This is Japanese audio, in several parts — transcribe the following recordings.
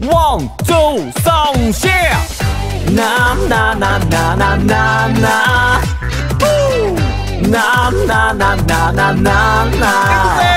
One two three，na na na na na na na，na na na na na na na。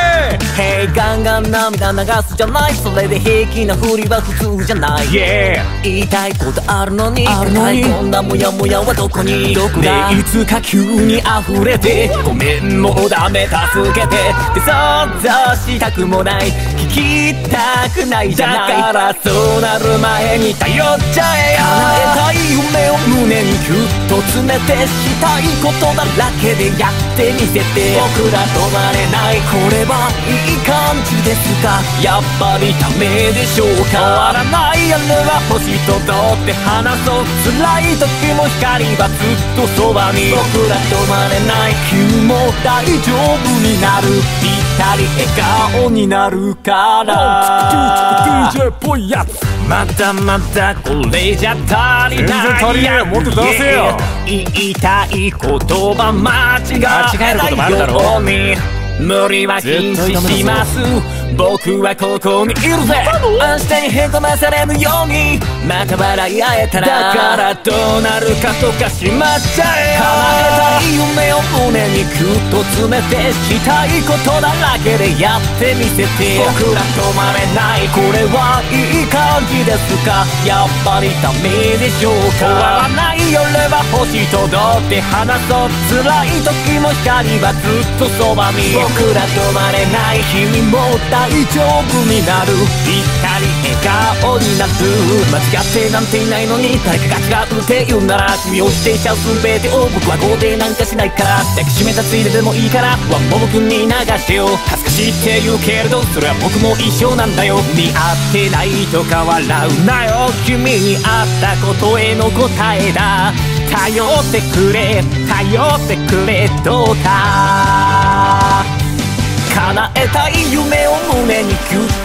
なななななへいガンガン涙流すじゃない。それで平気なふりは普通じゃない、yeah. 言いたいことあるのに。あるのに。こんなモヤモヤはどこにどこだいつか急に溢れて。ごめんもうダメ助けて。って想像したくもない。聞きたくないじゃない。だからそうなる前に頼っちゃえよ。叶えたい夢を胸にギュッと詰めてしたいことだらけでやってみせて僕ら止まれないこれはいい感じですかやっぱりダメでしょうか変わらない夜は星ととって話そう辛い時も光はずっとそばに僕ら止まれない君も大丈夫になるぴったり笑顔になるから DJ っぽいやつ。まだまだこれじゃ足りない。全然足りないもっと出せよ言いたい言葉間違えないように。無理は禁止します。僕はここにいるぜ。明日にへこまされぬように。また笑い合えたらだからどうなるかとかしまっちゃえ。叶えたい夢を胸にギュッと詰めてしたいことだらけでやってみせて僕ら止まれない。これは気ですか？やっぱりダメでしょうか？終わらない夜は星とどって話そう。辛い時も光はずっとそばに。僕ら止まれない君も大丈夫になる。ぴったり笑顔になる間違ってなんていないのに誰かが違うって言うなら君を否定しちゃう全てを僕は肯定なんかしないから。抱きしめたついででもいいから。ワンモモ君に流してよ。恥ずかしいって言うけれどそれは僕も一緒なんだよ。見合ってないとか笑うなよ君に会ったことへの答えだ。頼ってくれ頼ってくれどうか。叶えたい夢を胸に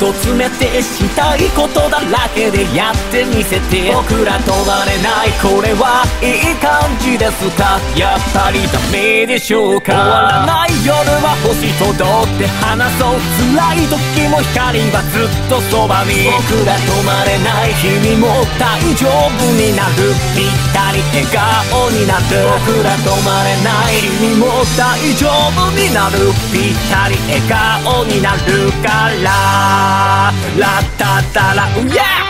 と詰めてしたいことだらけでやってみせて。僕ら止まれないこれはいい感じですか。やっぱりダメでしょうか。終わらない夜は星とどって話そう。辛い時も光はずっとそばに。僕ら止まれない君も大丈夫になる。ぴったり笑顔になる。僕ら止まれない君も大丈夫になる。ぴったり笑顔になるから。la ta ta la, yeah!